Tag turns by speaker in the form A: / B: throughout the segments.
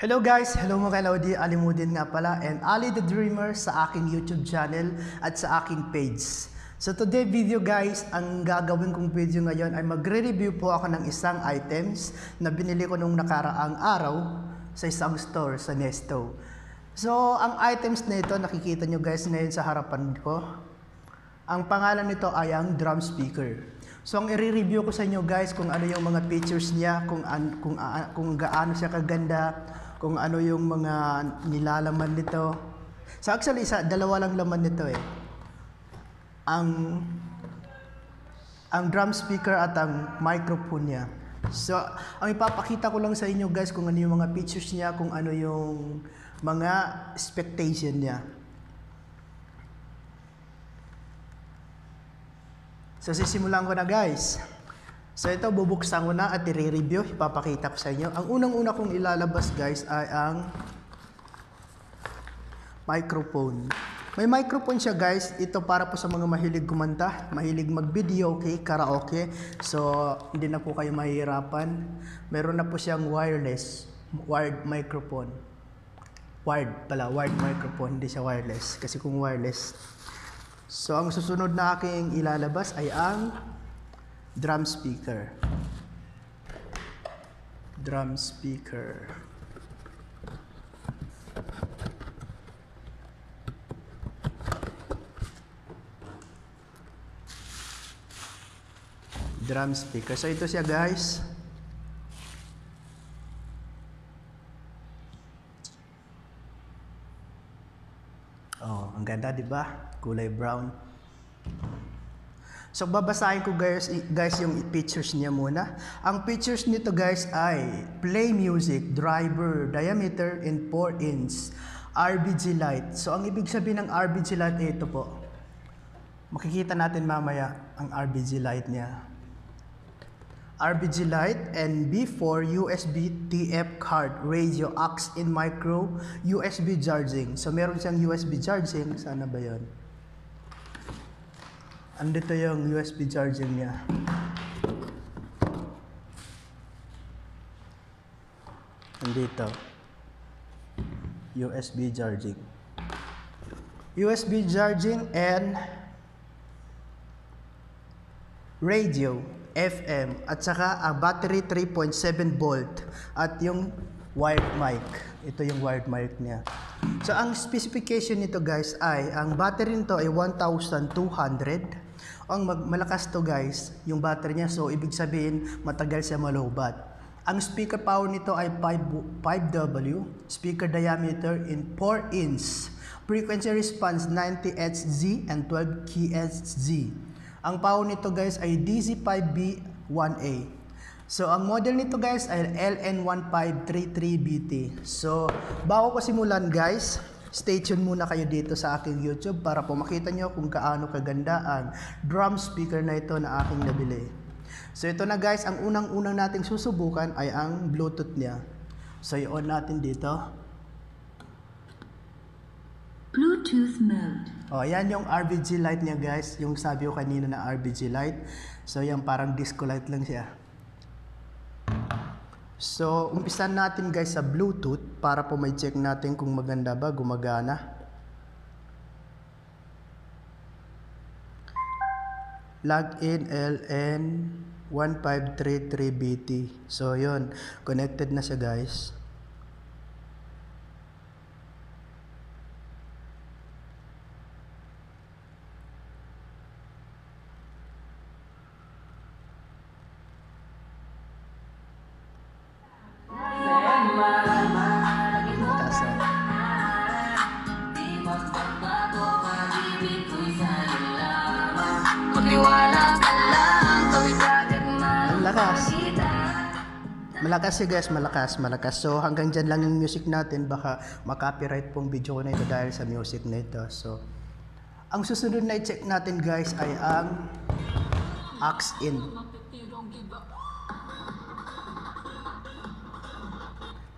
A: Hello guys! Hello mga Lodi, Alimudin nga pala and Ali the Dreamer sa aking YouTube channel at sa aking page. So today video guys, ang gagawin kong video ngayon ay magre-review po ako ng isang items na binili ko nung nakaraang araw sa isang store sa Nesto. So ang items na ito nakikita nyo guys ngayon sa harapan ko. Ang pangalan nito ay ang drum speaker. So ang i-review ko sa inyo guys kung ano yung mga features niya, kung an, kung kung gaano siya kaganda, kung ano yung mga nilalaman nito. So actually isa dalawa lang laman nito eh. Ang ang drum speaker at ang microphone niya. So, ang ipapakita ko lang sa inyo guys kung ano yung mga features niya, kung ano yung mga expectation niya. So sisimulan ko na guys. So ito bubuksan ko na at i-review, ipapakita ko sa inyo. Ang unang-una kong ilalabas guys ay ang microphone. May microphone siya guys, ito para po sa mga mahilig kumanta, mahilig mag-video, okay, karaoke. So hindi na po kayo mahihirapan. Meron na po siyang wireless, wired microphone. Wired pala, wired microphone, hindi siya wireless. Kasi kung wireless, So, ang susunod na aking ilalabas ay ang drum speaker. Drum speaker. Drum speaker. So, ito siya guys. Oh, ang ganda, 'di ba? Kulay brown. So babasahin ko guys, guys yung features niya muna. Ang features nito guys ay play music, driver, diameter in 4 inch, RBG light. So ang ibig sabihin ng RBG light ay ito po. Makikita natin mamaya ang RBG light niya. RBG light and B4 USB TF card radio aux in micro USB charging. So meron siyang USB charging. Sana ba 'yon? Andito yung USB charging niya. Andito. USB charging. USB charging and radio FM at saka ang battery 3.7 volt at yung wired mic. Ito yung wired mic niya. So ang specification nito guys ay ang battery nito ay 1200. Ang malakas to guys, yung battery niya so ibig sabihin matagal siya malobat. Ang speaker power nito ay 5, 5W, speaker diameter in 4 inch, frequency response 90 Hz and 12 kHz. Ang power nito guys ay DC5B1A. So, ang model nito guys ay LN1533BT. So, bago ko simulan guys, stay tuned muna kayo dito sa aking YouTube para po makita nyo kung kaano kaganda ang drum speaker na ito na aking nabili. So, ito na guys, ang unang-unang nating susubukan ay ang Bluetooth niya. So, i-on natin dito.
B: Bluetooth mode.
A: Oh, yan yung RBG light niya guys, yung sabi ko kanina na RBG light. So yan parang disco light lang siya. So, umpisan natin guys sa Bluetooth para po may check natin kung maganda ba, gumagana. Login LN 1533BT. So, yun. Connected na siya guys.
B: Magtiwala ka lang, tawid agad
A: Ang lakas. Malakas siya guys, malakas, malakas. So hanggang dyan lang yung music natin, baka makopyright pong video ko na ito dahil sa music na ito. So, ang susunod na i-check natin guys ay ang aux in.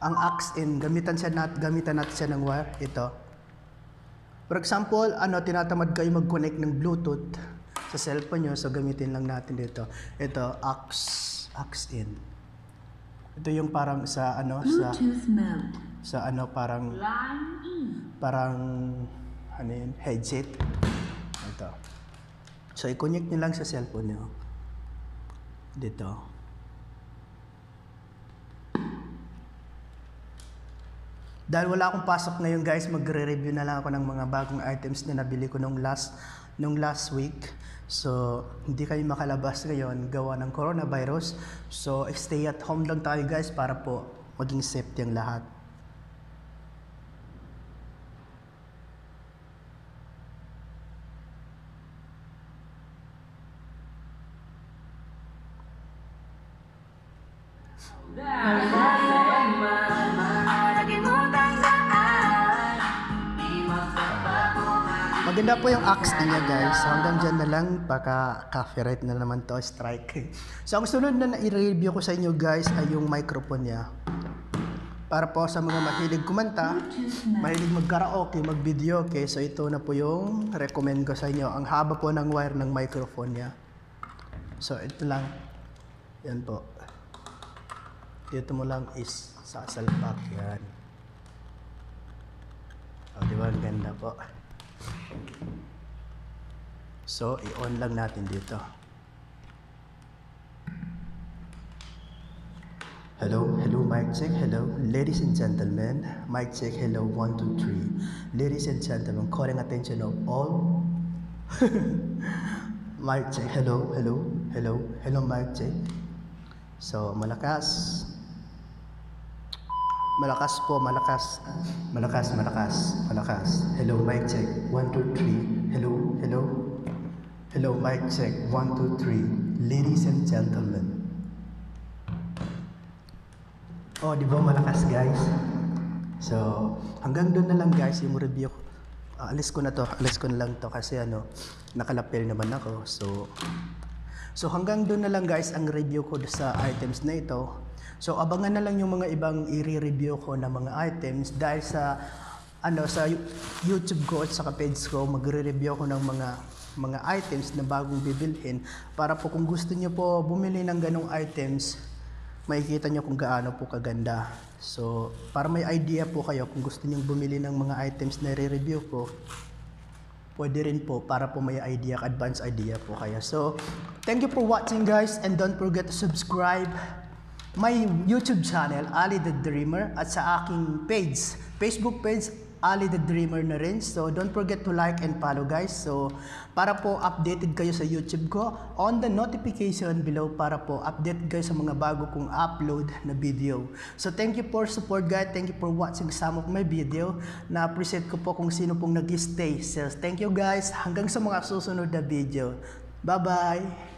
A: Ang aux in, gamitan siya nat gamitan natin siya ng wire, ito. For example, ano, tinatamad kayo mag-connect ng Bluetooth sa cellphone nyo, so gamitin lang natin dito. Ito, aux, aux in. Ito yung parang sa ano, sa sa ano parang parang ano yun, headset. Ito. So i-connect nyo lang sa cellphone nyo. Dito. Dahil wala akong pasok ngayon guys, magre-review na lang ako ng mga bagong items na nabili ko nung last nung last week. So, hindi kayo makalabas ngayon gawa ng coronavirus. So, stay at home lang tayo guys para po maging safety ang lahat.
B: Lagi
A: Maganda po yung axe niya guys. Hanggang dyan na lang, baka copyright na naman to, strike. So ang sunod na i-review ko sa inyo guys ay yung microphone niya. Para po sa mga mahilig kumanta, mahilig mag-karaoke, mag-video, okay, so ito na po yung recommend ko sa inyo. Ang haba po ng wire ng microphone niya. So ito lang. Yan po. Dito mo lang is sasalpak yan. O, di ba? Ang ganda po. So, i-on lang natin dito. Hello, hello, mic check, hello. Ladies and gentlemen, mic check, hello, one, two, three. Ladies and gentlemen, calling attention of all. mic check, hello, hello, hello, hello, mic check. So, malakas. Malakas po, malakas. Malakas, malakas, malakas. Hello, mic check. One, two, three. Hello, hello. Hello, mic check. One, two, three. Ladies and gentlemen. Oh, di ba malakas guys? So, hanggang doon na lang guys yung review ko. Ah, alis ko na to, alis ko na lang to kasi ano, nakalapel naman ako. So, so hanggang doon na lang guys ang review ko sa items na ito. So, abangan na lang yung mga ibang i-review ko na mga items dahil sa ano sa YouTube ko at sa page ko magre-review ako ng mga mga items na bagong bibilhin para po kung gusto niyo po bumili ng ganong items makikita nyo kung gaano po kaganda. So, para may idea po kayo kung gusto niyo bumili ng mga items na re-review ko, pwede rin po para po may idea, advance idea po kayo. So, thank you for watching guys and don't forget to subscribe my YouTube channel, Ali the Dreamer, at sa aking page, Facebook page, Ali the Dreamer na rin. So, don't forget to like and follow guys. So, para po updated kayo sa YouTube ko, on the notification below para po update kayo sa mga bago kong upload na video. So, thank you for support guys. Thank you for watching some of my video. Na-appreciate ko po kung sino pong nag-stay. So, thank you guys. Hanggang sa mga susunod na video. Bye-bye!